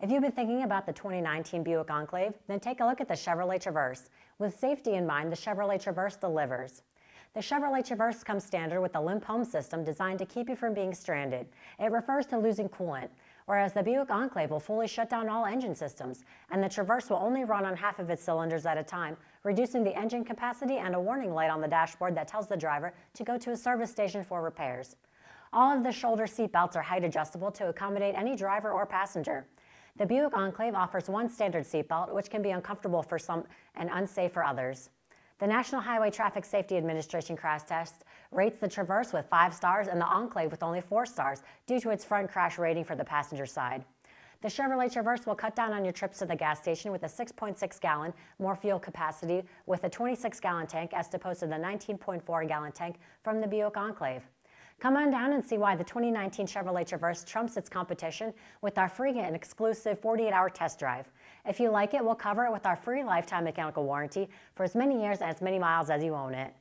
If you've been thinking about the 2019 Buick Enclave, then take a look at the Chevrolet Traverse. With safety in mind, the Chevrolet Traverse delivers. The Chevrolet Traverse comes standard with a limp home system designed to keep you from being stranded. It refers to losing coolant, whereas the Buick Enclave will fully shut down all engine systems, and the Traverse will only run on half of its cylinders at a time, reducing the engine capacity and a warning light on the dashboard that tells the driver to go to a service station for repairs. All of the shoulder seat belts are height adjustable to accommodate any driver or passenger. The Buick Enclave offers one standard seatbelt, which can be uncomfortable for some and unsafe for others. The National Highway Traffic Safety Administration crash test rates the Traverse with five stars and the Enclave with only four stars due to its front crash rating for the passenger side. The Chevrolet Traverse will cut down on your trips to the gas station with a 6.6 gallon more fuel capacity with a 26 gallon tank as opposed to the 19.4 gallon tank from the Buick Enclave. Come on down and see why the 2019 Chevrolet Traverse trumps its competition with our free and exclusive 48-hour test drive. If you like it, we'll cover it with our free lifetime mechanical warranty for as many years and as many miles as you own it.